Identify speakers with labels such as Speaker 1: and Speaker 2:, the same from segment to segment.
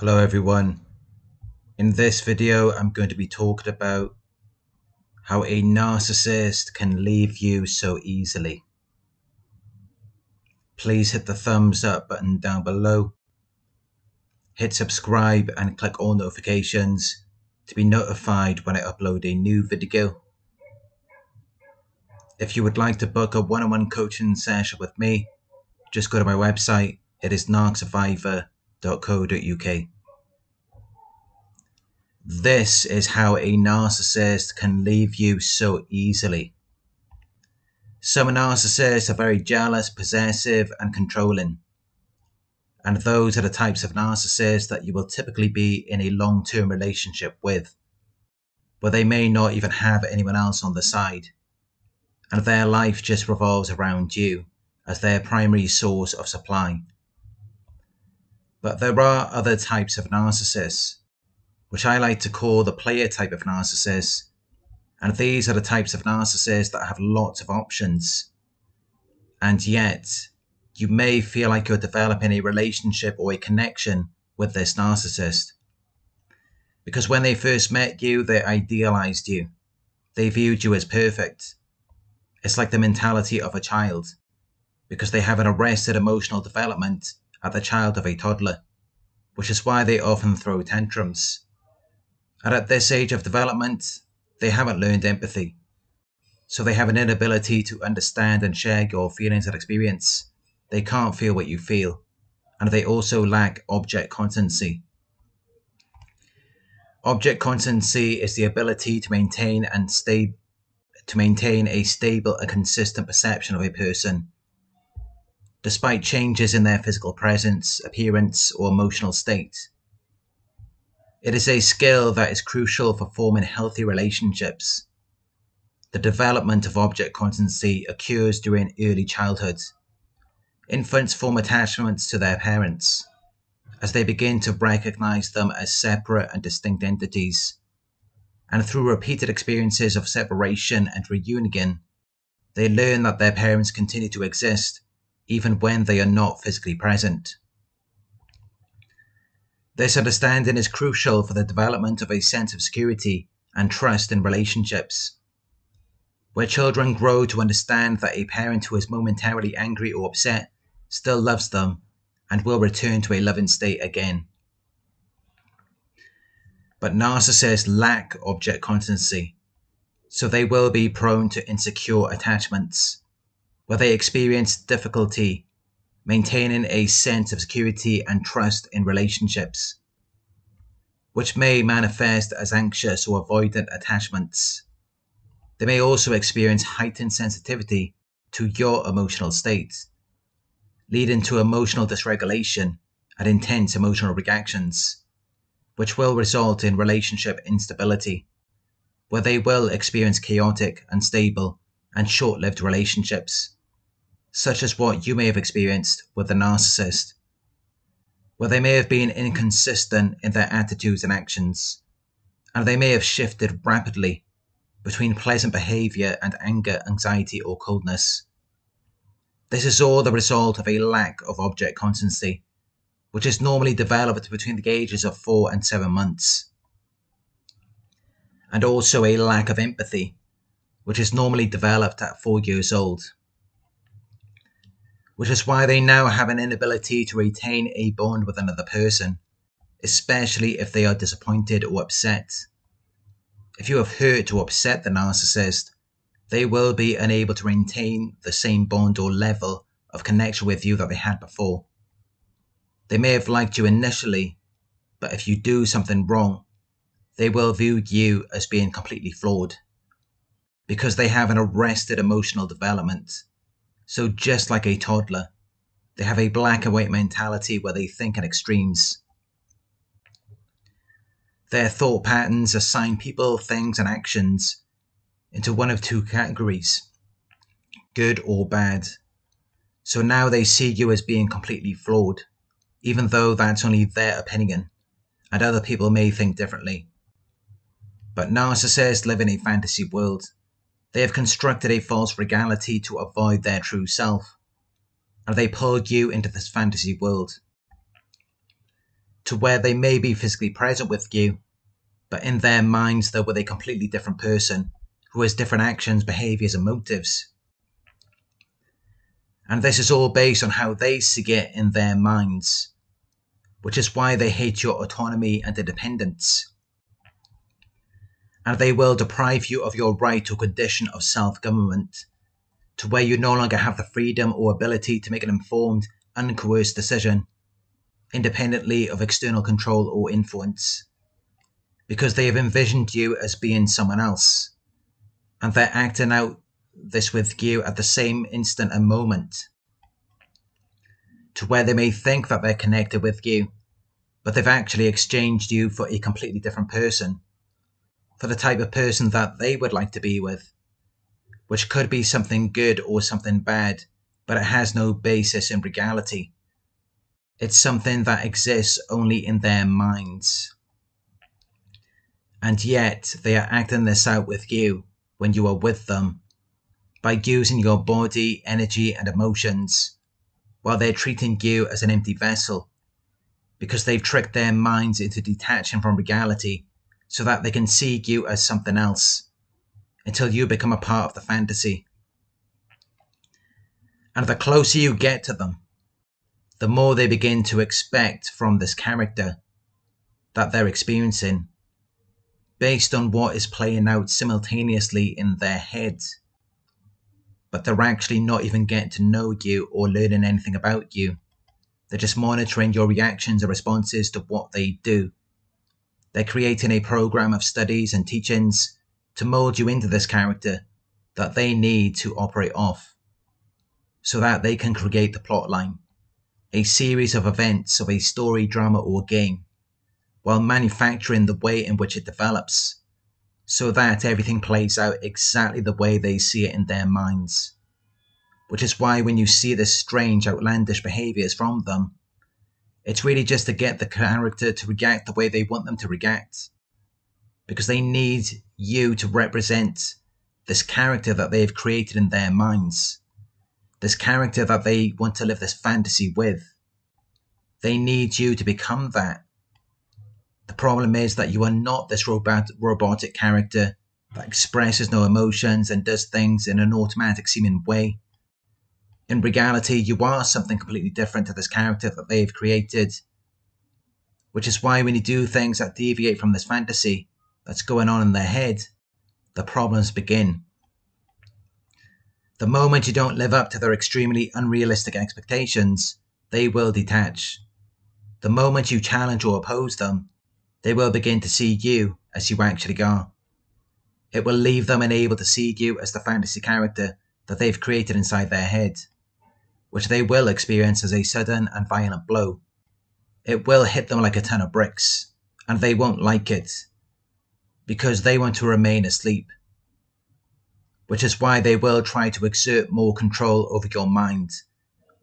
Speaker 1: Hello everyone. In this video, I'm going to be talking about how a narcissist can leave you so easily. Please hit the thumbs up button down below. Hit subscribe and click all notifications to be notified when I upload a new video. If you would like to book a one-on-one coaching session with me, just go to my website. It is narcsurvivor.co.uk. This is how a narcissist can leave you so easily. Some narcissists are very jealous, possessive, and controlling. And those are the types of narcissists that you will typically be in a long term relationship with, where they may not even have anyone else on the side. And their life just revolves around you as their primary source of supply. But there are other types of narcissists which I like to call the player type of narcissists, And these are the types of narcissists that have lots of options. And yet, you may feel like you're developing a relationship or a connection with this narcissist. Because when they first met you, they idealized you. They viewed you as perfect. It's like the mentality of a child, because they have an arrested emotional development at the child of a toddler, which is why they often throw tantrums and at this age of development, they haven't learned empathy. So they have an inability to understand and share your feelings and experience. They can't feel what you feel. And they also lack object constancy. Object constancy is the ability to maintain and stay to maintain a stable and consistent perception of a person, despite changes in their physical presence, appearance, or emotional state. It is a skill that is crucial for forming healthy relationships. The development of object constancy occurs during early childhood. Infants form attachments to their parents as they begin to recognize them as separate and distinct entities. And through repeated experiences of separation and reunion, they learn that their parents continue to exist even when they are not physically present. This understanding is crucial for the development of a sense of security and trust in relationships. Where children grow to understand that a parent who is momentarily angry or upset still loves them and will return to a loving state again. But narcissists lack object constancy, so they will be prone to insecure attachments, where they experience difficulty maintaining a sense of security and trust in relationships, which may manifest as anxious or avoidant attachments. They may also experience heightened sensitivity to your emotional state, leading to emotional dysregulation and intense emotional reactions, which will result in relationship instability, where they will experience chaotic, unstable, and short lived relationships such as what you may have experienced with a narcissist, where they may have been inconsistent in their attitudes and actions, and they may have shifted rapidly between pleasant behavior and anger, anxiety, or coldness. This is all the result of a lack of object constancy, which is normally developed between the ages of four and seven months, and also a lack of empathy, which is normally developed at four years old which is why they now have an inability to retain a bond with another person, especially if they are disappointed or upset. If you have hurt or upset the narcissist, they will be unable to maintain the same bond or level of connection with you that they had before. They may have liked you initially, but if you do something wrong, they will view you as being completely flawed because they have an arrested emotional development so, just like a toddler, they have a black and white mentality where they think in extremes. Their thought patterns assign people, things, and actions into one of two categories good or bad. So now they see you as being completely flawed, even though that's only their opinion, and other people may think differently. But narcissists live in a fantasy world they have constructed a false regality to avoid their true self, and they pulled you into this fantasy world. to where they may be physically present with you, but in their minds they're with a completely different person who has different actions, behaviors, and motives. And this is all based on how they see it in their minds, which is why they hate your autonomy and independence. And they will deprive you of your right or condition of self government, to where you no longer have the freedom or ability to make an informed, uncoerced decision, independently of external control or influence, because they have envisioned you as being someone else, and they're acting out this with you at the same instant and moment. To where they may think that they're connected with you, but they've actually exchanged you for a completely different person, for the type of person that they would like to be with, which could be something good or something bad, but it has no basis in reality. It's something that exists only in their minds. And yet, they are acting this out with you when you are with them by using your body, energy, and emotions, while they're treating you as an empty vessel, because they've tricked their minds into detaching from reality so that they can see you as something else until you become a part of the fantasy. And the closer you get to them, the more they begin to expect from this character that they're experiencing based on what is playing out simultaneously in their heads but they're actually not even getting to know you or learning anything about you. They're just monitoring your reactions or responses to what they do. They're creating a program of studies and teachings to mold you into this character that they need to operate off so that they can create the plot line, a series of events of a story, drama, or game, while manufacturing the way in which it develops so that everything plays out exactly the way they see it in their minds. Which is why when you see this strange, outlandish behaviors from them, it's really just to get the character to react the way they want them to react. Because they need you to represent this character that they've created in their minds. This character that they want to live this fantasy with. They need you to become that the problem is that you are not this robot, robotic character that expresses no emotions and does things in an automatic seeming way. In reality, you are something completely different to this character that they've created. Which is why when you do things that deviate from this fantasy that's going on in their head, the problems begin. The moment you don't live up to their extremely unrealistic expectations, they will detach. The moment you challenge or oppose them, they will begin to see you as you actually are. It will leave them unable to see you as the fantasy character that they've created inside their head, which they will experience as a sudden and violent blow. It will hit them like a ton of bricks, and they won't like it because they want to remain asleep. Which is why they will try to exert more control over your mind,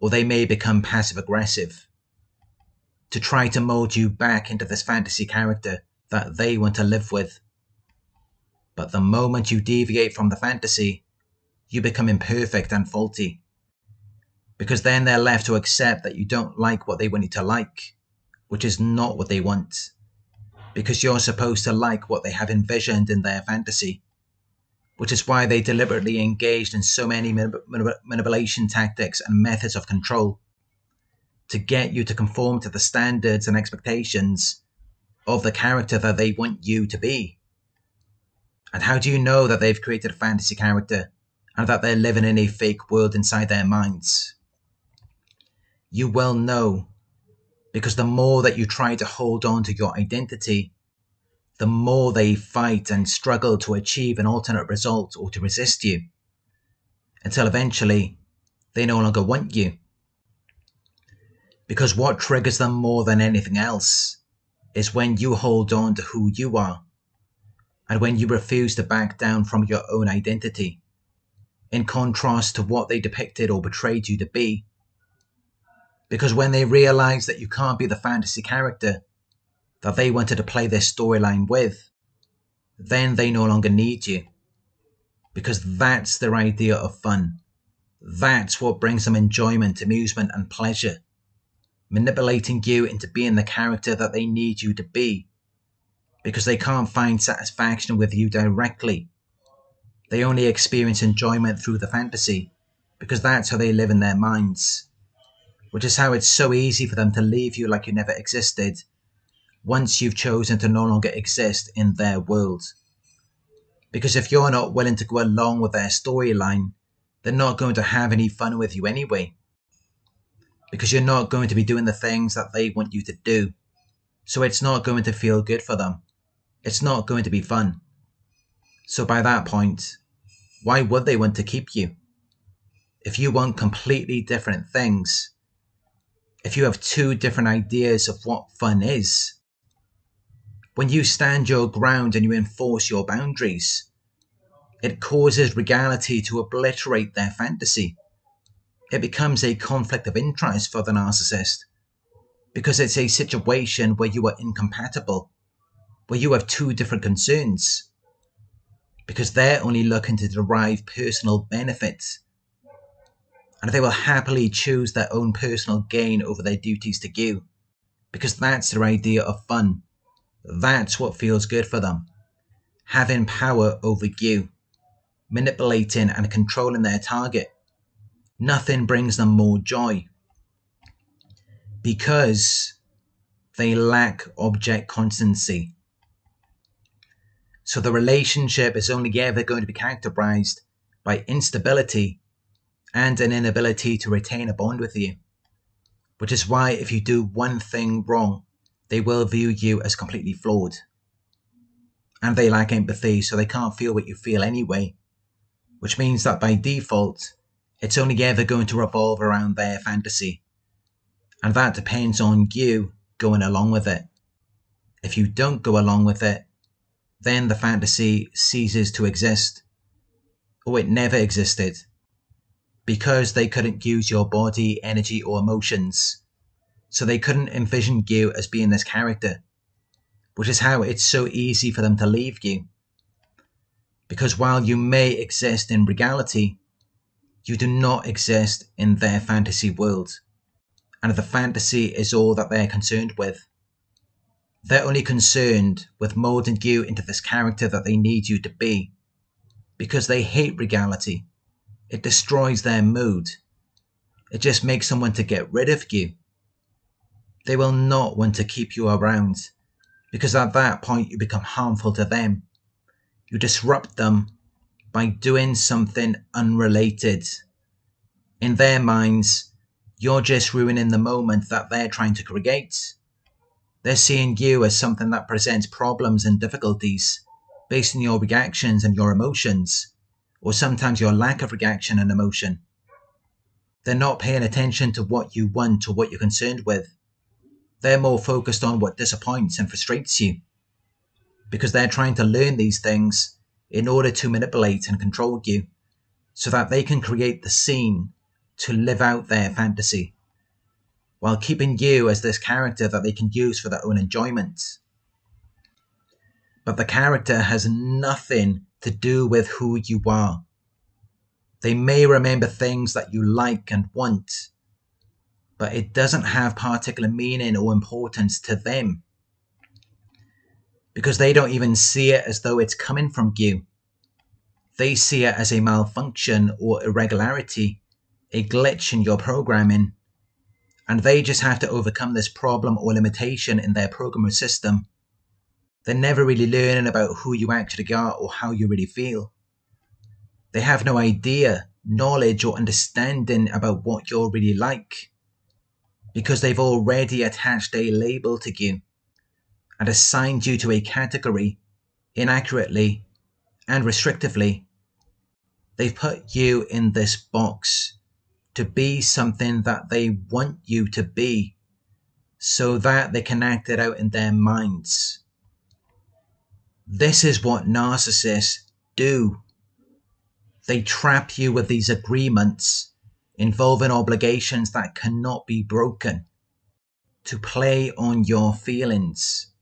Speaker 1: or they may become passive aggressive to try to mold you back into this fantasy character that they want to live with. But the moment you deviate from the fantasy, you become imperfect and faulty. Because then they're left to accept that you don't like what they want you to like, which is not what they want. Because you're supposed to like what they have envisioned in their fantasy. Which is why they deliberately engaged in so many manipulation tactics and methods of control to get you to conform to the standards and expectations of the character that they want you to be. And how do you know that they've created a fantasy character and that they're living in a fake world inside their minds? You well know because the more that you try to hold on to your identity, the more they fight and struggle to achieve an alternate result or to resist you until eventually they no longer want you because what triggers them more than anything else is when you hold on to who you are and when you refuse to back down from your own identity, in contrast to what they depicted or betrayed you to be. Because when they realize that you can't be the fantasy character that they wanted to play their storyline with, then they no longer need you. Because that's their idea of fun. That's what brings them enjoyment, amusement, and pleasure manipulating you into being the character that they need you to be because they can't find satisfaction with you directly. They only experience enjoyment through the fantasy because that's how they live in their minds, which is how it's so easy for them to leave you like you never existed once you've chosen to no longer exist in their world. Because if you're not willing to go along with their storyline, they're not going to have any fun with you anyway because you're not going to be doing the things that they want you to do. So it's not going to feel good for them. It's not going to be fun. So by that point, why would they want to keep you? If you want completely different things, if you have two different ideas of what fun is, when you stand your ground and you enforce your boundaries, it causes regality to obliterate their fantasy it becomes a conflict of interest for the narcissist because it's a situation where you are incompatible, where you have two different concerns, because they're only looking to derive personal benefits. And they will happily choose their own personal gain over their duties to you, because that's their idea of fun. That's what feels good for them. Having power over you, manipulating and controlling their target nothing brings them more joy because they lack object constancy. So the relationship is only ever going to be characterized by instability and an inability to retain a bond with you. Which is why if you do one thing wrong, they will view you as completely flawed. And they lack empathy, so they can't feel what you feel anyway. Which means that by default, it's only ever going to revolve around their fantasy. And that depends on you going along with it. If you don't go along with it, then the fantasy ceases to exist. Or it never existed. Because they couldn't use your body, energy, or emotions. So they couldn't envision you as being this character. Which is how it's so easy for them to leave you. Because while you may exist in reality, you do not exist in their fantasy world, and the fantasy is all that they're concerned with. They're only concerned with molding you into this character that they need you to be, because they hate reality. It destroys their mood. It just makes want to get rid of you. They will not want to keep you around, because at that point you become harmful to them. You disrupt them by doing something unrelated. In their minds, you're just ruining the moment that they're trying to create. They're seeing you as something that presents problems and difficulties based on your reactions and your emotions, or sometimes your lack of reaction and emotion. They're not paying attention to what you want or what you're concerned with. They're more focused on what disappoints and frustrates you because they're trying to learn these things in order to manipulate and control you so that they can create the scene to live out their fantasy while keeping you as this character that they can use for their own enjoyment. But the character has nothing to do with who you are. They may remember things that you like and want, but it doesn't have particular meaning or importance to them because they don't even see it as though it's coming from you. They see it as a malfunction or irregularity, a glitch in your programming, and they just have to overcome this problem or limitation in their programmer system. They're never really learning about who you actually are or how you really feel. They have no idea, knowledge, or understanding about what you're really like because they've already attached a label to you and assigned you to a category inaccurately and restrictively. They've put you in this box to be something that they want you to be so that they can act it out in their minds. This is what narcissists do. They trap you with these agreements involving obligations that cannot be broken to play on your feelings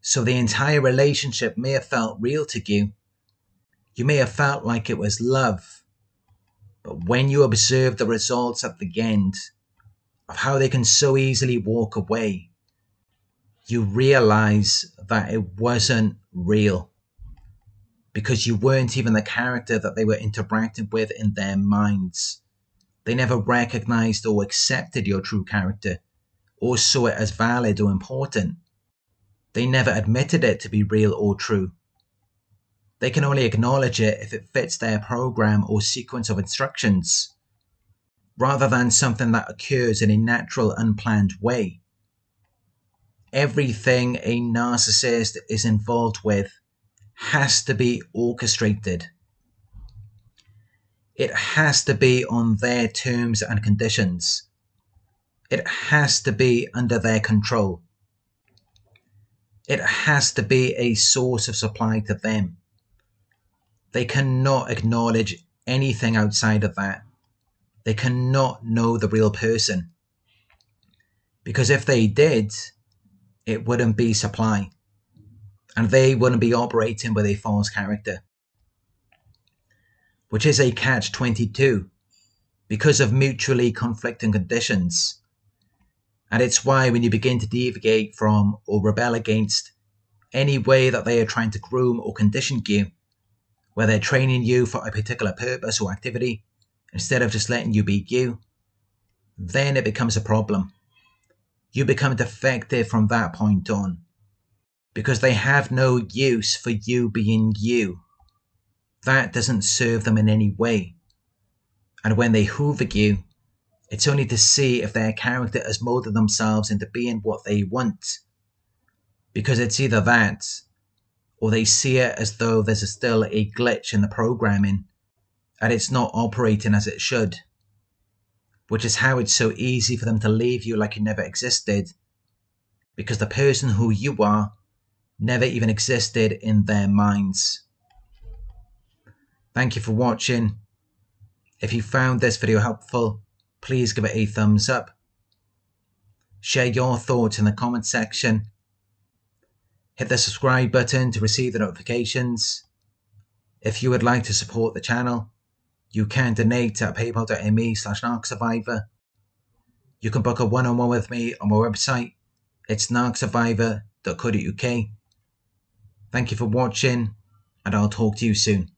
Speaker 1: so the entire relationship may have felt real to you. You may have felt like it was love. But when you observe the results at the end, of how they can so easily walk away, you realize that it wasn't real because you weren't even the character that they were interacting with in their minds. They never recognized or accepted your true character or saw it as valid or important. They never admitted it to be real or true. They can only acknowledge it if it fits their program or sequence of instructions, rather than something that occurs in a natural, unplanned way. Everything a narcissist is involved with has to be orchestrated. It has to be on their terms and conditions. It has to be under their control. It has to be a source of supply to them. They cannot acknowledge anything outside of that. They cannot know the real person. Because if they did, it wouldn't be supply and they wouldn't be operating with a false character, which is a catch 22 because of mutually conflicting conditions. And it's why when you begin to deviate from or rebel against any way that they are trying to groom or condition you, where they're training you for a particular purpose or activity, instead of just letting you be you, then it becomes a problem. You become defective from that point on because they have no use for you being you. That doesn't serve them in any way. And when they hoover you, it's only to see if their character has molded themselves into being what they want. Because it's either that, or they see it as though there's still a glitch in the programming and it's not operating as it should. Which is how it's so easy for them to leave you like you never existed. Because the person who you are never even existed in their minds. Thank you for watching. If you found this video helpful, please give it a thumbs up. Share your thoughts in the comment section. Hit the subscribe button to receive the notifications. If you would like to support the channel, you can donate at paypal.me slash narcsurvivor. You can book a one-on-one with me on my website. It's narcsurvivor.co.uk. Thank you for watching, and I'll talk to you soon.